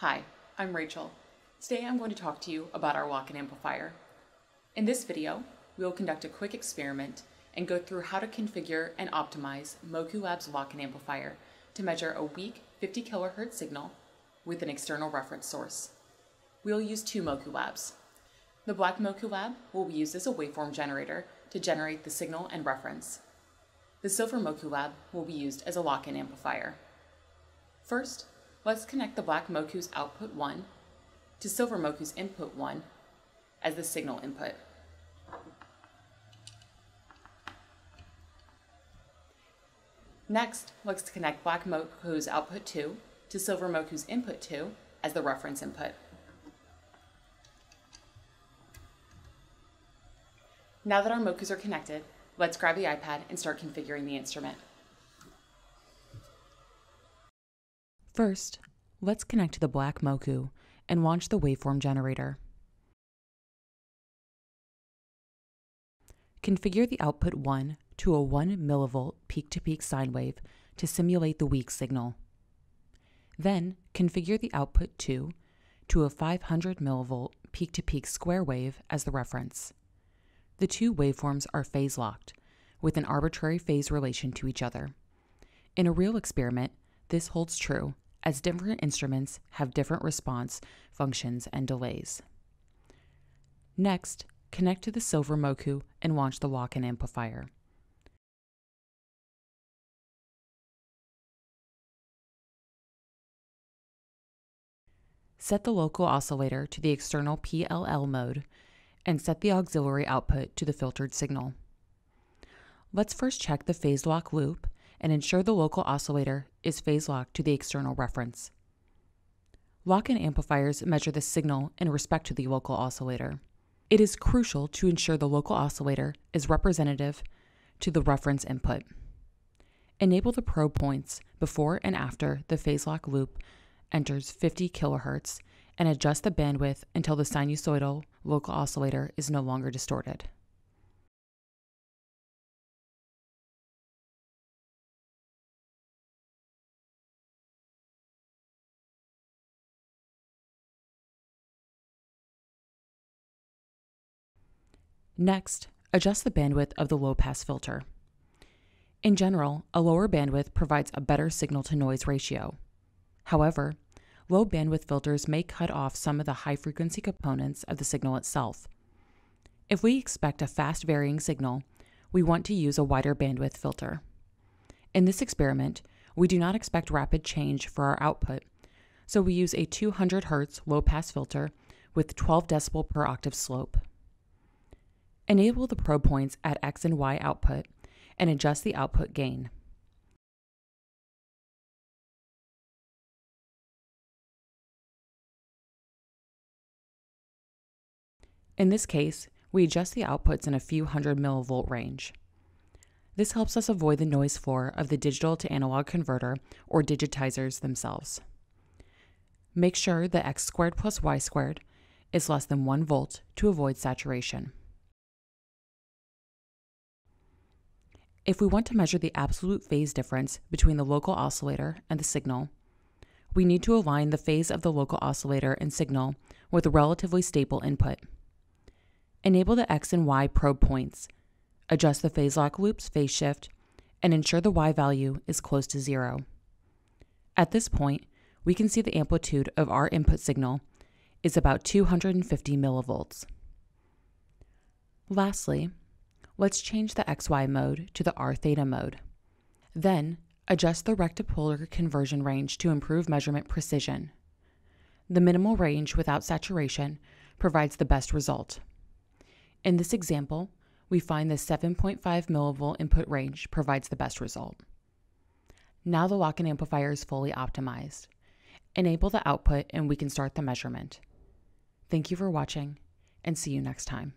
Hi, I'm Rachel. Today I'm going to talk to you about our lock-in amplifier. In this video, we will conduct a quick experiment and go through how to configure and optimize Moku Labs lock-in amplifier to measure a weak 50 kHz signal with an external reference source. We will use two Moku Labs. The black Moku Lab will be used as a waveform generator to generate the signal and reference. The silver Moku Lab will be used as a lock-in amplifier. First, let's connect the black Moku's output 1 to silver Moku's input 1 as the signal input. Next, let's connect black Moku's output 2 to silver Moku's input 2 as the reference input. Now that our Mokus are connected, let's grab the iPad and start configuring the instrument. First, let's connect to the black Moku and launch the waveform generator. Configure the output 1 to a 1 millivolt peak-to-peak sine wave to simulate the weak signal. Then, configure the output 2 to a 500 millivolt peak-to-peak square wave as the reference. The two waveforms are phase locked, with an arbitrary phase relation to each other. In a real experiment, this holds true, as different instruments have different response functions and delays. Next, connect to the silver Moku and launch the lock-in amplifier. Set the local oscillator to the external PLL mode and set the auxiliary output to the filtered signal. Let's first check the phase lock loop and ensure the local oscillator is phase locked to the external reference. Lock-in amplifiers measure the signal in respect to the local oscillator. It is crucial to ensure the local oscillator is representative to the reference input. Enable the probe points before and after the phase lock loop enters 50 kHz and adjust the bandwidth until the sinusoidal local oscillator is no longer distorted. Next, adjust the bandwidth of the low pass filter. In general, a lower bandwidth provides a better signal to noise ratio. However, low bandwidth filters may cut off some of the high frequency components of the signal itself. If we expect a fast varying signal, we want to use a wider bandwidth filter. In this experiment, we do not expect rapid change for our output, so we use a 200 Hz low pass filter with 12 decibel per octave slope. Enable the probe points at X and Y output and adjust the output gain. In this case, we adjust the outputs in a few hundred millivolt range. This helps us avoid the noise floor of the digital to analog converter or digitizers themselves. Make sure the x squared plus y squared is less than 1 volt to avoid saturation. If we want to measure the absolute phase difference between the local oscillator and the signal, we need to align the phase of the local oscillator and signal with a relatively stable input. Enable the X and Y probe points. Adjust the phase lock loop's phase shift and ensure the Y value is close to zero. At this point, we can see the amplitude of our input signal is about 250 millivolts. Lastly, let's change the XY mode to the R theta mode. Then, adjust the rectipolar conversion range to improve measurement precision. The minimal range without saturation provides the best result. In this example, we find the 7.5 millivolt input range provides the best result. Now the lock-in amplifier is fully optimized. Enable the output and we can start the measurement. Thank you for watching and see you next time.